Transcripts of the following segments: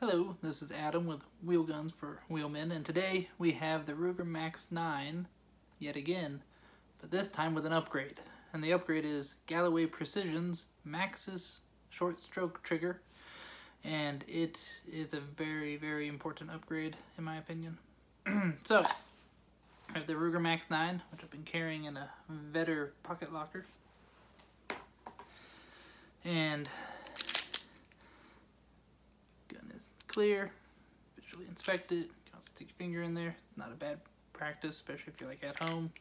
Hello, this is Adam with Wheel Guns for Wheelmen, and today we have the Ruger Max 9 yet again, but this time with an upgrade. And the upgrade is Galloway Precision's Maxxis short stroke trigger, and it is a very, very important upgrade in my opinion. so, I have the Ruger Max 9, which I've been carrying in a Vedder pocket locker. And clear, visually inspect it, you can also stick your finger in there, not a bad practice, especially if you're like at home.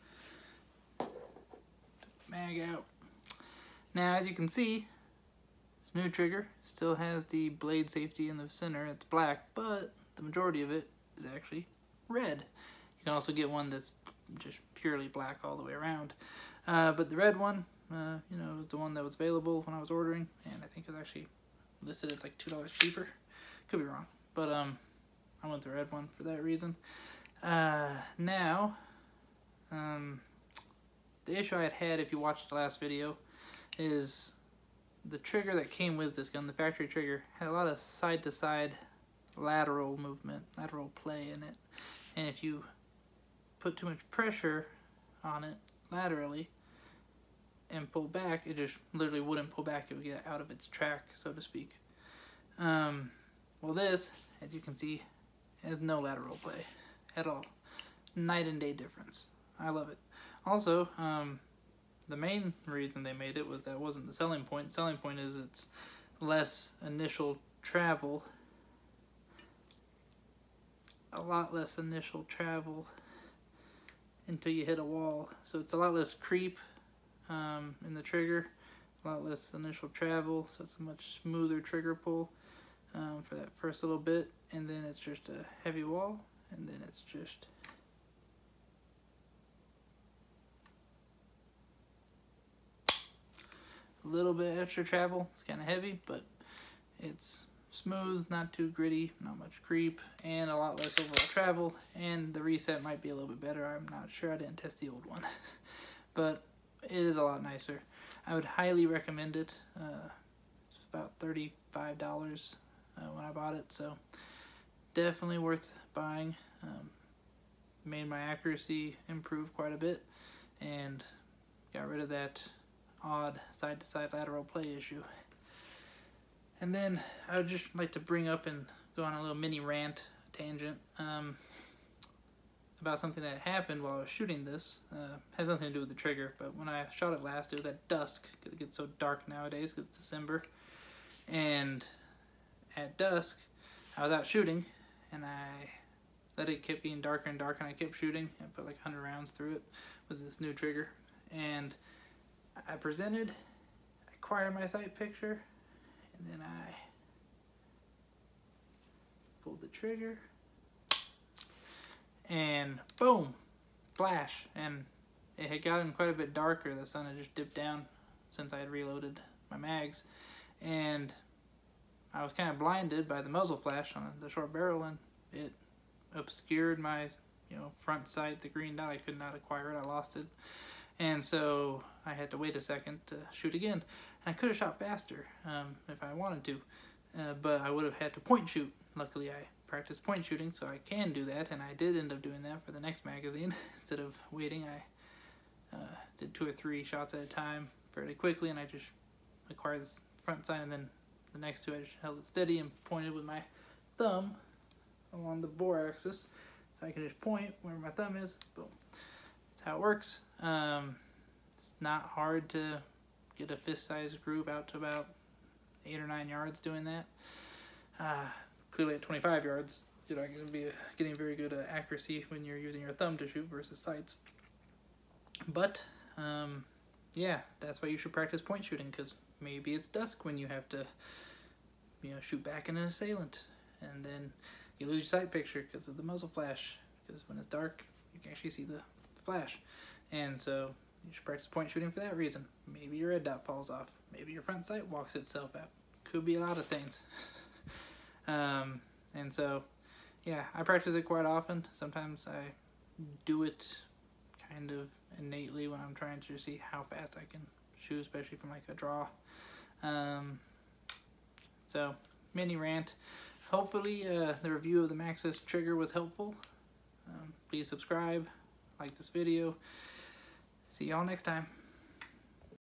Mag out. Now as you can see, new trigger still has the blade safety in the center, it's black, but the majority of it is actually red. You can also get one that's just purely black all the way around. Uh, but the red one, uh, you know, was the one that was available when I was ordering, and I think it was actually listed as like $2 cheaper. Could be wrong, but um, I went the red one for that reason. Uh, now, um, the issue I had had, if you watched the last video, is the trigger that came with this gun, the factory trigger, had a lot of side-to-side -side lateral movement, lateral play in it. And if you put too much pressure on it laterally and pull back, it just literally wouldn't pull back. It would get out of its track, so to speak. Um, well this, as you can see, has no lateral play at all. Night and day difference. I love it. Also, um, the main reason they made it was that wasn't the selling point. Selling point is it's less initial travel. A lot less initial travel until you hit a wall. So it's a lot less creep um, in the trigger, a lot less initial travel, so it's a much smoother trigger pull um, for that first little bit and then it's just a heavy wall and then it's just a little bit extra travel. It's kind of heavy but it's smooth not too gritty not much creep and a lot less overall travel and the reset might be a little bit better. I'm not sure. I didn't test the old one. But it is a lot nicer. I would highly recommend it. Uh, it's about $35 uh, when I bought it, so definitely worth buying. Um, made my accuracy improve quite a bit and got rid of that odd side-to-side -side lateral play issue. And then I would just like to bring up and go on a little mini rant tangent um, about something that happened while I was shooting this. Uh, has nothing to do with the trigger, but when I shot it last, it was at dusk it gets so dark nowadays because it's December. And at dusk, I was out shooting, and I let it keep getting darker and darker, and I kept shooting. I put like 100 rounds through it with this new trigger, and I presented, acquired my sight picture, and then I pulled the trigger, and boom, flash, and it had gotten quite a bit darker. The sun had just dipped down since I had reloaded my mags, and I was kind of blinded by the muzzle flash on the short barrel and it obscured my you know front sight the green dot. I could not acquire it. I lost it. And so I had to wait a second to shoot again. And I could have shot faster um, if I wanted to uh, but I would have had to point shoot. Luckily I practiced point shooting so I can do that and I did end up doing that for the next magazine. Instead of waiting I uh, did two or three shots at a time fairly quickly and I just acquired the front sight and then the next two I just held it steady and pointed with my thumb along the bore axis. So I can just point where my thumb is. Boom. That's how it works. Um, it's not hard to get a fist-sized group out to about eight or nine yards doing that. Uh, clearly at 25 yards, you're not going to be getting very good uh, accuracy when you're using your thumb to shoot versus sights. But, um, yeah, that's why you should practice point shooting, because maybe it's dusk when you have to you know, shoot back at an assailant. And then you lose your sight picture because of the muzzle flash. Because when it's dark, you can actually see the flash. And so you should practice point shooting for that reason. Maybe your red dot falls off. Maybe your front sight walks itself out. Could be a lot of things. um, and so, yeah, I practice it quite often. Sometimes I do it kind of innately when I'm trying to see how fast I can shoot, especially from like a draw. Um, so, mini rant. hopefully uh, the review of the Maxxis trigger was helpful. Um, please subscribe, like this video. See y'all next time.